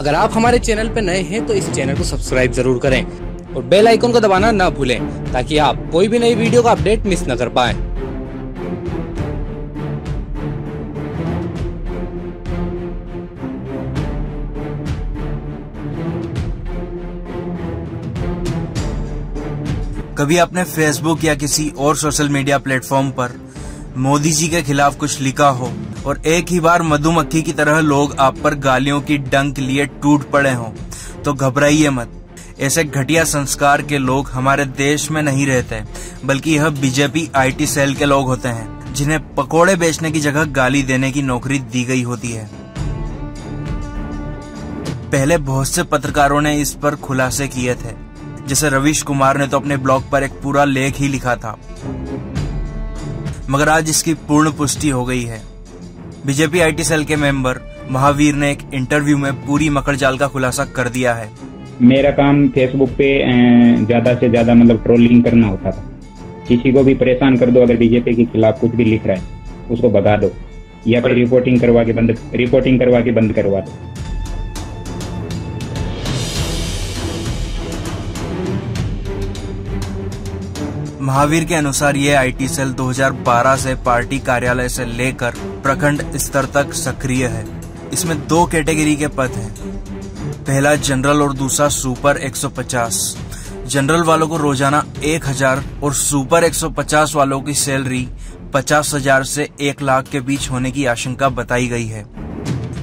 अगर आप हमारे चैनल पर नए हैं तो इस चैनल को सब्सक्राइब ज़रूर करें और बेल आइकन को दबाना ना भूलें, ताकि आप कोई भी नई वीडियो का अपडेट मिस न कर पाए। कभी आपने फेसबुक या किसी और सोशल मीडिया प्लेटफॉर्म पर मोदी जी के खिलाफ कुछ लिखा हो और एक ही बार मधुमक्खी की तरह लोग आप पर गालियों की डंक लिए टूट पड़े हों तो घबराइए मत। ऐसे घटिया संस्कार के लोग हमारे देश में नहीं रहते, बल्कि यह बीजेपी आईटी सेल के लोग होते हैं, जिन्हें पकोड़े बेचने की जगह गाली देने की नौकरी दी गई होती है। पहले बहुत से पत्रकारों ने इस पर खुलासे किए थे, जैसे रविश कुमार ने तो अपने ब्लॉग पर एक पूरा लेख ही लिखा था। मगर आज इसकी पूर्ण पुष्टि हो गई है। बीजेपी आईटी सेल के मेंबर महावीर ने एक इंटरव्यू में पूरी मकर जाल का खुलासा कर दिया है। मेरा काम फेसबुक पे ज़्यादा से ज़्यादा मतलब ट्रोलिंग करना होता था। किसी को भी परेशान कर दो अगर बीजेपी के खिलाफ कुछ भी लिख रहा है उसको भगा दो। या फिर रिपोर्टिंग करवा के बंद रिपोर्टिंग करवा के बंद करवा दो। महावीर के अनुसार ये आईटी सेल 2012 से पार्टी कार्यालय से लेकर प्रखंड स्तर तक सक्रिय है। इसमें दो कैटेगरी के पद हैं। पहला जनरल और दूसरा सुपर 150 जनरल वालों को रोज़ाना 1000 और सुपर 150 वालों की सैलरी पचास हज़ार से एक लाख के बीच होने की आशंका बताई गई है।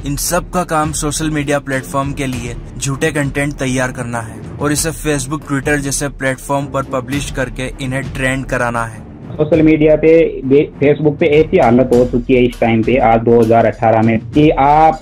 इन सब का काम सोशल मीडिया प्लेटफॉर्म के लिए झूठे कंटेंट तैयार करना है। और इसे फेसबुक ट्विटर जैसे प्लेटफॉर्म पर पब्लिश करके इन्हें ट्रेंड कराना है। सोशल मीडिया पे फेसबुक पे ऐसी हालत हो चुकी है इस टाइम पे आज 2018 में कि आप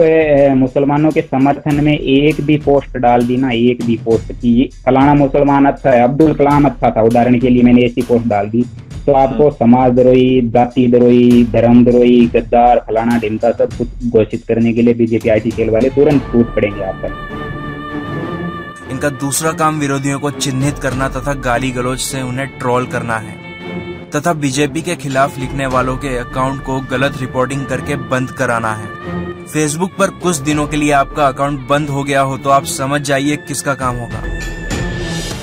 मुसलमानों के समर्थन में एक भी पोस्ट डाल दी ना एक भी पोस्ट की। फलाना मुसलमान अच्छा है अब्दुल कलाम अच्छा था उदाहरण के लिए मैंने ऐसी पोस्ट डाल दी। तो आपको समाज द्रोही जाति द्रोही धर्म द्रोही गद्दार फलाना ढिमका सब कुछ घोषित करने के लिए बीजेपी आई टी सेल वाले तुरंत टूट पड़ेंगे आप पर। इनका दूसरा काम विरोधियों को चिन्हित करना तथा गाली गलौज से उन्हें ट्रोल करना है, तथा बीजेपी के खिलाफ लिखने वालों के अकाउंट को गलत रिपोर्टिंग करके बंद कराना है। फेसबुक पर कुछ दिनों के लिए आपका अकाउंट बंद हो गया हो तो आप समझ जाइए किसका काम होगा।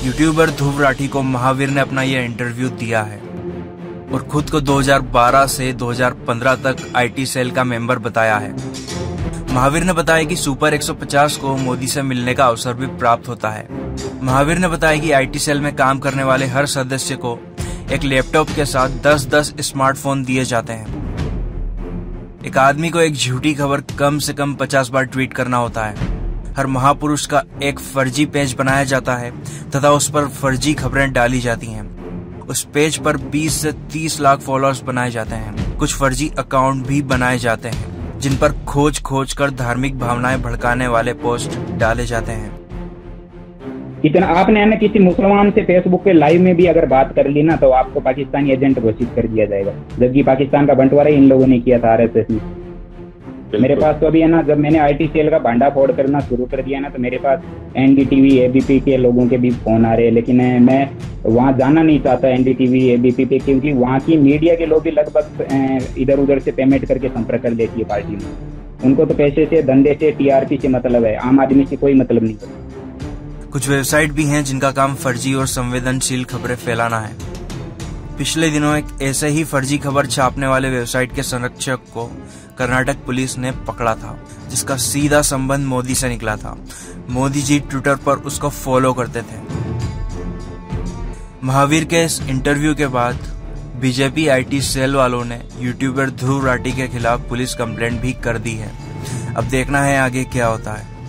यूट्यूबर ध्रुव राठी को महावीर ने अपना यह इंटरव्यू दिया है और खुद को 2012 से 2015 तक आईटी सेल का मेंबर बताया है। महावीर ने बताया कि सुपर 150 को मोदी से मिलने का अवसर भी प्राप्त होता है। महावीर ने बताया कि आईटी सेल में काम करने वाले हर सदस्य को एक लैपटॉप के साथ 10-10 स्मार्टफ़ोन दिए जाते हैं। एक आदमी को एक झूठी खबर कम से कम 50 बार ट्वीट करना होता है। हर महापुरुष का एक फर्जी पेज बनाया जाता है तथा उस पर फर्जी खबरें डाली जाती हैं। उस पेज पर 20 से 30 लाख फॉलोअर्स बनाए जाते हैं। कुछ फर्जी अकाउंट भी बनाए जाते हैं। जिन पर खोज खोज कर धार्मिक भावनाएँ भड़काने वाले पोस्ट डाले जाते हैं। इतना आपने ना किसी मुसलमान से फेसबुक पे लाइव में भी अगर बात कर ली ना तो आपको पाकिस्तानी एजेंट घोषित कर दिया जाएगा। जबकि पाकिस्तान का बंटवारा इन लोगों ने किया था आर एस में मेरे पास तो अभी है ना जब मैंने आईटी सेल का भांडा फोड़ करना शुरू कर दिया ना तो मेरे पास एनडीटीवी एबीपी के लोगों के भी फ़ोन आ रहे हैं। लेकिन मैं वहाँ जाना नहीं चाहता एनडीटीवी एबीपी पे क्योंकि वहाँ की मीडिया के लोग भी लगभग इधर उधर से पेमेंट करके संपर्क कर लेती है पार्टी में। उनको तो पैसे से धंधे से टीआरपी से मतलब है। आम आदमी से कोई मतलब नहीं। कुछ वेबसाइट भी हैं जिनका काम फर्जी और संवेदनशील खबरें फैलाना है। पिछले दिनों एक ऐसे ही फर्जी खबर छापने वाले वेबसाइट के संरक्षक को कर्नाटक पुलिस ने पकड़ा था, जिसका सीधा संबंध मोदी से निकला था। मोदी जी ट्विटर पर उसको फॉलो करते थे। महावीर के इस इंटरव्यू के बाद बीजेपी आईटी सेल वालों ने यूट्यूबर ध्रुव राठी के खिलाफ पुलिस कंप्लेंट भी कर दी है। अब देखना है आगे क्या होता है।